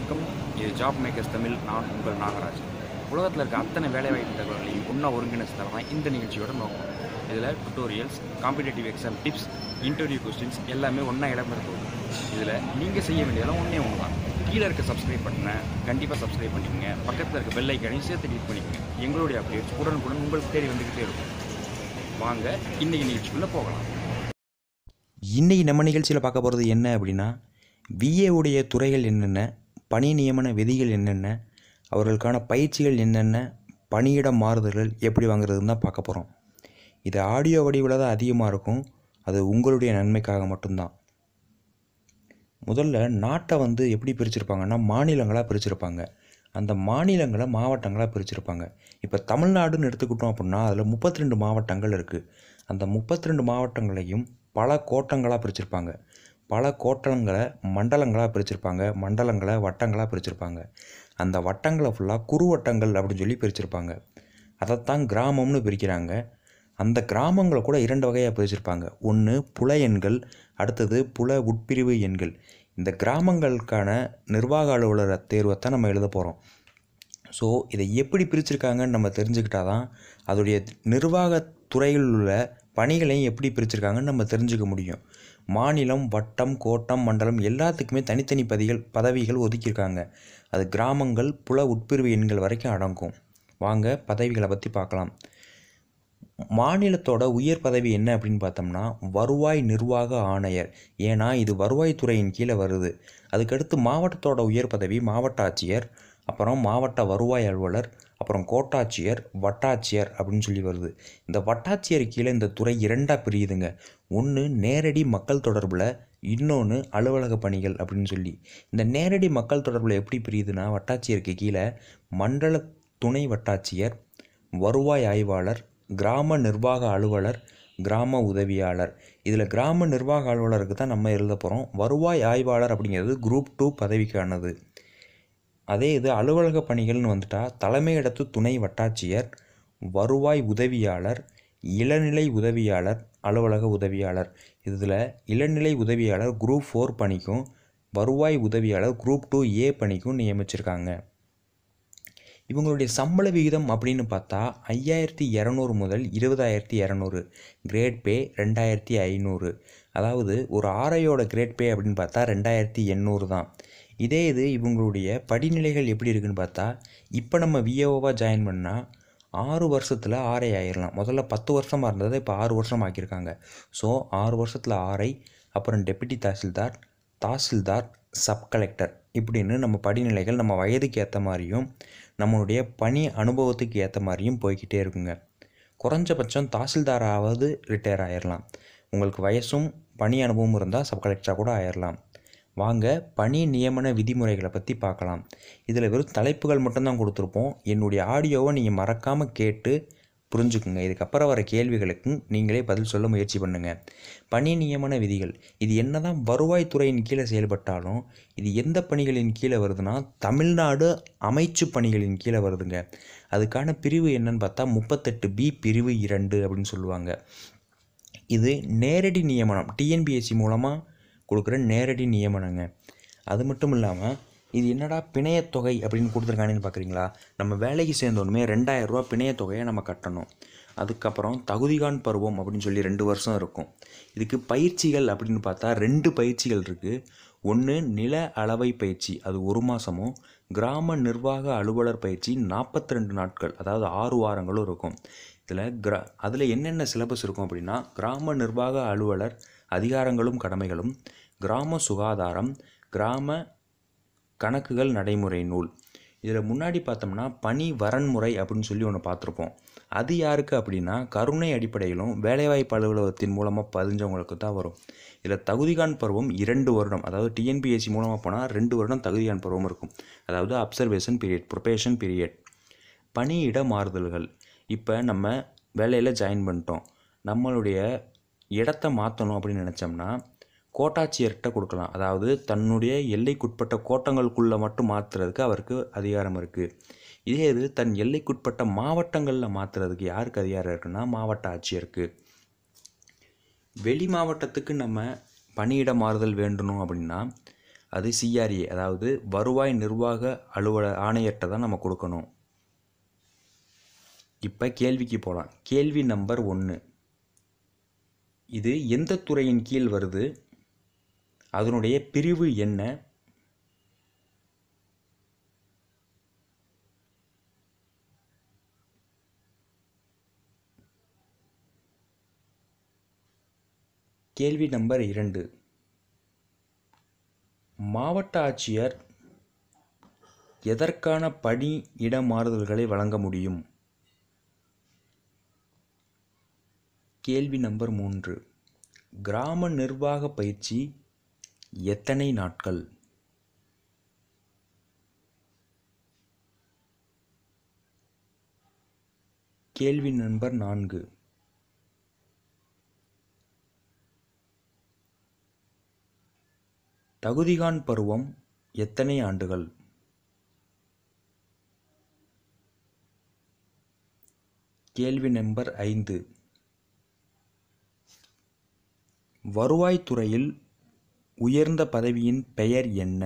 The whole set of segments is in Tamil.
வணக்கம். இது ஜாப் மேக்கர்ஸ் தமிழ் நான் உங்கள் நாகராஜ். உலகத்தில் இருக்க அத்தனை வேலைவாய்ப்பு தகவல்களையும் ஒன்றா ஒருங்கிணைச்சு தரதான் இந்த நிகழ்ச்சியோட நோக்கம். இதில் tutorials competitive exam tips interview questions எல்லாமே ஒன்றா இடம் இருக்கும் இதில் நீங்கள் செய்ய வேண்டியதெல்லாம் ஒன்றே ஒன்று தான் கீழே இருக்க சப்ஸ்கிரைப் பட்டனை கண்டிப்பாக சப்ஸ்கிரைப் பண்ணிக்கங்க. பக்கத்தில் இருக்க பெல் ஐக்கனையும் சேர்த்து கிளிக் பண்ணிக்கங்க. எங்களுடைய அப்டேட்ஸ் உடனுக்குடன் உங்களுக்கு தேடி வந்துக்கிட்டே இருக்கும். வாங்க இன்றைக்கி நிகழ்ச்சிக்குள்ளே போகலாம். இன்றைக்கி நம்ம நிகழ்ச்சியில் பார்க்க போகிறது என்ன அப்படின்னா VA உடைய துறைகள் என்னென்ன பணி நியமன விதிகள் என்னென்ன அவர்களுக்கான பயிற்சிகள் என்னென்ன பணியிட மாறுதல்கள் எப்படி வாங்குறதுன்னு தான் பார்க்க போகிறோம் இது ஆடியோ வடிவில் தான் அதிகமாக இருக்கும். அது உங்களுடைய நன்மைக்காக மட்டும்தான். முதல்ல நாட்டை வந்து எப்படி பிரிச்சிருப்பாங்கன்னா மாநிலங்களாக பிரிச்சிருப்பாங்க. அந்த மாநிலங்களை மாவட்டங்களாக பிரிச்சிருப்பாங்க. இப்போ தமிழ்நாடுன்னு எடுத்துக்கிட்டோம் அப்படின்னா அதில் முப்பத்தி ரெண்டு மாவட்டங்கள் இருக்குது அந்த முப்பத்தி ரெண்டு மாவட்டங்களையும் பல கோட்டங்களாக பிரிச்சிருப்பாங்க. பல கோட்டங்களை மண்டலங்களாக பிரிச்சிருப்பாங்க. மண்டலங்களை வட்டங்களாக பிரிச்சிருப்பாங்க. அந்த வட்டங்களை ஃபுல்லாக குறுவட்டங்கள் அப்படின்னு சொல்லி பிரிச்சிருப்பாங்க. அதைத்தான் கிராமம்னு பிரிக்கிறாங்க. அந்த கிராமங்களை கூட இரண்டு வகையாக பிரிச்சிருப்பாங்க. ஒன்று புல எண்கள் அடுத்தது புல உட்பிரிவு எண்கள். இந்த கிராமங்களுக்கான நிர்வாக அலுவலர் தேர்வைத்தான் நம்ம எழுத போகிறோம் ஸோ இதை எப்படி பிரிச்சிருக்காங்கன்னு நம்ம தெரிஞ்சுக்கிட்டா தான் அதோடைய நிர்வாகத் துறையில் உள்ள பணிகளையும் எப்படி பிரிச்சிருக்காங்கன்னு நம்ம தெரிஞ்சுக்க முடியும். மாநிலம் வட்டம் கோட்டம் மண்டலம் எல்லாத்துக்குமே தனித்தனி பதிகள் பதவிகள் ஒதுக்கியிருக்காங்க. அது கிராமங்கள் புல உட்பிரிவு எண்கள் வரைக்கும் அடங்கும். வாங்க பதவிகளை பற்றி பார்க்கலாம். மாநிலத்தோட உயர் பதவி என்ன அப்படின்னு பார்த்தோம்னா வருவாய் நிர்வாக ஆணையர். ஏன்னா இது வருவாய்த்துறையின் கீழே வருது. அதுக்கடுத்து மாவட்டத்தோட உயர் பதவி மாவட்ட ஆட்சியர் அப்புறம் மாவட்ட வருவாய் அலுவலர் அப்புறம் கோட்டாட்சியர் வட்டாட்சியர் அப்படின்னு சொல்லி வருது. இந்த வட்டாட்சியர் கீழே இந்த துறை இரண்டாக பிரியுதுங்க. ஒன்று நேரடி மக்கள் தொடர்பில் இன்னொன்று அலுவலக பணிகள் அப்படின்னு சொல்லி. இந்த நேரடி மக்கள் தொடர்பில் எப்படி பிரியுதுன்னா வட்டாட்சியருக்கு கீழே மண்டல துணை வட்டாட்சியர் வருவாய் ஆய்வாளர் கிராம நிர்வாக அலுவலர் கிராம உதவியாளர். இதில் கிராம நிர்வாக அலுவலருக்கு தான் நம்ம எழுத போகிறோம் வருவாய் ஆய்வாளர் அப்படிங்கிறது குரூப் டூ பதவிக்கானது. அதே இது அலுவலக பணிகள்னு வந்துட்டால் தலைமையிடத்து துணை வட்டாட்சியர் வருவாய் உதவியாளர் இளநிலை உதவியாளர் அலுவலக உதவியாளர். இதில் இளநிலை உதவியாளர் குரூப் ஃபோர் பணிக்கும் வருவாய் உதவியாளர் குரூப் டூ ஏ பணிக்கும் நியமிச்சிருக்காங்க. இவங்களுடைய சம்பள விகிதம் அப்படின்னு பார்த்தா ஐயாயிரத்தி இரநூறு முதல் இருபதாயிரத்தி இரநூறு. கிரேட் பே ரெண்டாயிரத்தி ஐநூறு. அதாவது ஒரு ஆரையோட கிரேட் பே அப்படின்னு பார்த்தா ரெண்டாயிரத்தி எண்ணூறு தான். இதே இது இவங்களுடைய படிநிலைகள் எப்படி இருக்குன்னு பார்த்தா இப்போ நம்ம விஏஓவாக ஜாயின் பண்ணால் ஆறு வருஷத்தில் ஆரை ஆயிடலாம் முதல்ல பத்து வருஷமாக இருந்ததை இப்போ ஆறு வருஷம் ஆக்கியிருக்காங்க. ஸோ ஆறு வருஷத்தில் ஆரை அப்புறம் deputy tahsildar tahsildar sub collector இப்படின்னு நம்ம படிநிலைகள் நம்ம வயதுக்கு ஏற்ற மாதிரியும் நம்மளுடைய பணி அனுபவத்துக்கு ஏற்ற மாதிரியும் போய்கிட்டே இருக்குங்க. குறைஞ்சபட்சம் தாசில்தாராவது ரிட்டையர் ஆயிடலாம் உங்களுக்கு வயசும் பணி அனுபவம் இருந்தால் சப் கலெக்டராக கூட ஆயிடலாம் வாங்க பணி நியமன விதிமுறைகளை பற்றி பார்க்கலாம். இதில் வெறும் தலைப்புகள் மட்டும்தான் கொடுத்துருப்போம். என்னுடைய ஆடியோவை நீங்கள் மறக்காமல் கேட்டு புரிஞ்சுக்குங்க. இதுக்கப்புறம் வர கேள்விகளுக்கும் நீங்களே பதில் சொல்ல முயற்சி பண்ணுங்கள் பணி நியமன விதிகள். இது என்ன தான் வருவாய்த்துறையின் கீழே செயல்பட்டாலும் இது எந்த பணிகளின் கீழே வருதுன்னா தமிழ்நாடு அமைச்சு பணிகளின் கீழே வருதுங்க. அதுக்கான பிரிவு என்னன்னு பார்த்தா முப்பத்தெட்டு பி பிரிவு இரண்டு அப்படின்னு சொல்லுவாங்க. இது நேரடி நியமனம். டிஎன்பிஎஸ்சி மூலமாக கொடுக்குற நேரடி நியமனங்க. அது மட்டும் இல்லாமல் இது என்னடா பிணையத்தொகை அப்படின்னு கொடுத்துருக்கானேன்னு பார்க்குறீங்களா நம்ம வேலைக்கு சேர்ந்தோடனே ரெண்டாயிரரூவா பிணையத்தொகையை நம்ம கட்டணும். அதுக்கப்புறம் தகுதிகான் பருவம் அப்படின்னு சொல்லி ரெண்டு வருஷம் இருக்கும். இதுக்கு பயிற்சிகள் அப்படின்னு பார்த்தா ரெண்டு பயிற்சிகள் இருக்குது ஒன்று நில அளவை பயிற்சி அது ஒரு மாதமும் கிராம நிர்வாக அலுவலர் பயிற்சி நாற்பத்தி ரெண்டு நாட்கள் அதாவது ஆறு வாரங்களும் இருக்கும். இதில் கிரா அதில் என்னென்ன சிலபஸ் இருக்கும் அப்படின்னா கிராம நிர்வாக அலுவலர் அதிகாரங்களும் கடமைகளும் கிராம சுகாதாரம் கிராம கணக்குகள் நடைமுறை நூல். இதில் முன்னாடி பார்த்தோம்னா பணி வரன்முறை அப்படின்னு சொல்லி ஒன்று பார்த்துருப்போம். அது யாருக்கு அப்படின்னா கருணை அடிப்படையிலும் வேலைவாய்ப்பு அலுவலகத்தின் மூலமாக பதிஞ்சவங்களுக்கு தான் வரும். இதில் தகுதிகான் பருவம் இரண்டு வருடம். அதாவது டிஎன்பிஎஸ்சி மூலமாக போனால் ரெண்டு வருடம் தகுதிகான் பருவம் இருக்கும். அதாவது அப்சர்வேஷன் பீரியட் ப்ரொபேஷன் பீரியட் பணியிட மாறுதல்கள். இப்போ நம்ம வேலையில் ஜாயின் பண்ணிட்டோம். நம்மளுடைய இடத்த மாற்றணும் அப்படின்னு நினச்சோம்னா கோட்டாட்சியர்கிட்ட கொடுக்கலாம். அதாவது தன்னுடைய எல்லைக்குட்பட்ட கோட்டங்களுக்குள்ளே மட்டும் மாற்றுறதுக்கு அவருக்கு அதிகாரம் இருக்குது இதே இது தன் எல்லைக்குட்பட்ட மாவட்டங்களில் மாற்றுறதுக்கு யாருக்கு அதிகாரம் இருக்குன்னா மாவட்ட ஆட்சியருக்கு. வெளி மாவட்டத்துக்கு நம்ம பணியிட மாறுதல் வேண்டணும் அப்படின்னா அது சிஆர்ஏ அதாவது வருவாய் நிர்வாக அலுவலர் ஆணையர்கிட்ட தான் நம்ம கொடுக்கணும். இப்போ கேள்விக்கு போகலாம் கேள்வி நம்பர் ஒன்று இது எந்த துறையின் கீழ் வருது? அதனுடைய பிரிவு என்ன? கேள்வி நம்பர் இரண்டு. மாவட்ட ஆட்சியர் எதற்கான பணி இடமாறுதல்களை வழங்க முடியும்? கேள்வி நம்பர் மூன்று. கிராம நிர்வாக பயிற்சி எத்தனை நாட்கள்? கேள்வி நண்பர் நான்கு. தகுதிகான் பருவம் எத்தனை ஆண்டுகள்? கேள்வி நம்பர் ஐந்து. வருவாய்த்துறையில் உயர்ந்த பதவியின் பெயர் என்ன?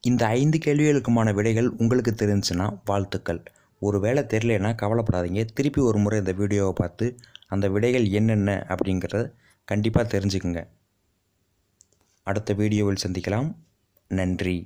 இந்த ஐந்து கேள்விகளுக்குமான விடைகள் உங்களுக்கு தெரிஞ்சுன்னா வாழ்த்துக்கள். ஒருவேளை தெரியலனா கவலைப்படாதீங்க. திருப்பி ஒரு முறை இந்த வீடியோவை பார்த்து அந்த விடைகள் என்னென்ன அப்படிங்கிறத கண்டிப்பாக தெரிஞ்சுக்குங்க. அடுத்த வீடியோவில் சந்திக்கலாம். நன்றி.